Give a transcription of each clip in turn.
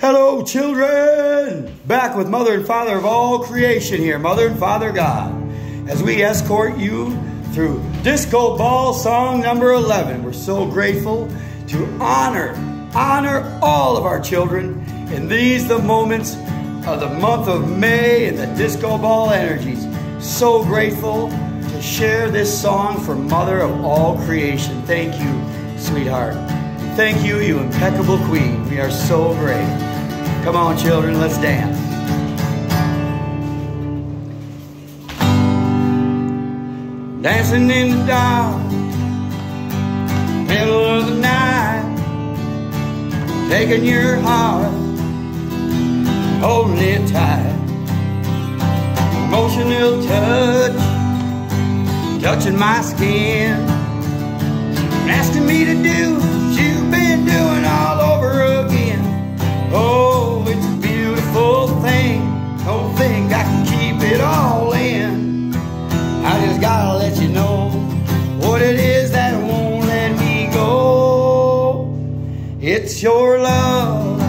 Hello, children! Back with Mother and Father of all creation here, Mother and Father God, as we escort you through Disco Ball song number 11. We're so grateful to honor, honor all of our children in these, the moments of the month of May and the Disco Ball energies. So grateful to share this song for Mother of all creation. Thank you, sweetheart. Thank you, you impeccable queen. We are so great. Come on, children, let's dance. Dancing in the dark, middle of the night, taking your heart, holding it tight. Emotional touch, touching my skin, asking me to do I just gotta let you know what it is that won't let me go. It's your love.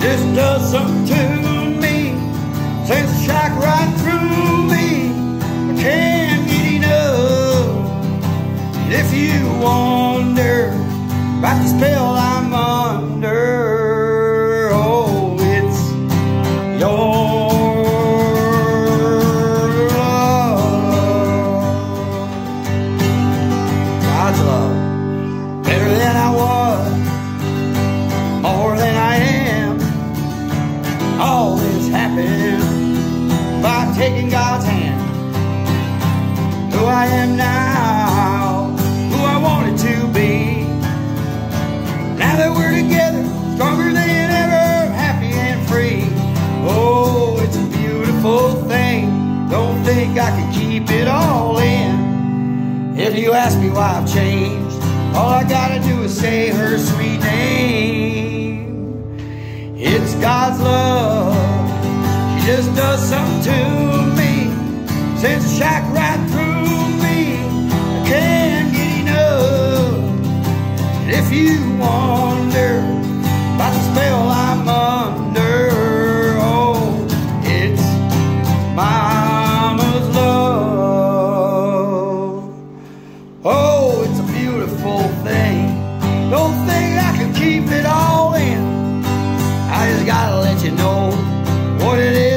This does something to me. Sends a shock right through me. I can't get enough. And if you wonder about the spell taking God's hand. Who I am now, who I wanted to be. Now that we're together, stronger than ever, happy and free. Oh, it's a beautiful thing. Don't think I can keep it all in. If you ask me why I've changed, all I gotta do is say her sweet name. It's God's love. She just does something to. Sends a shock right through me. I can't get enough. And if you wonder about the spell I'm under, oh, it's mama's love. Oh, it's a beautiful thing. Don't think I can keep it all in. I just gotta let you know what it is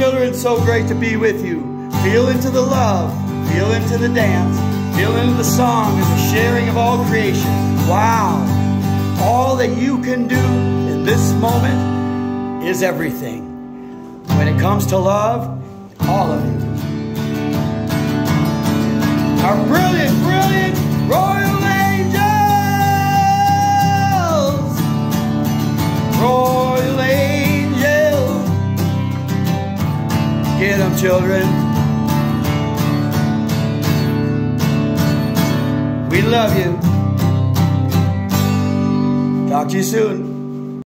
children, so great to be with you. Feel into the love, feel into the dance, feel into the song and the sharing of all creation. Wow. All that you can do in this moment is everything. When it comes to love, all of you our brilliant, brilliant royal children. We love you. Talk to you soon.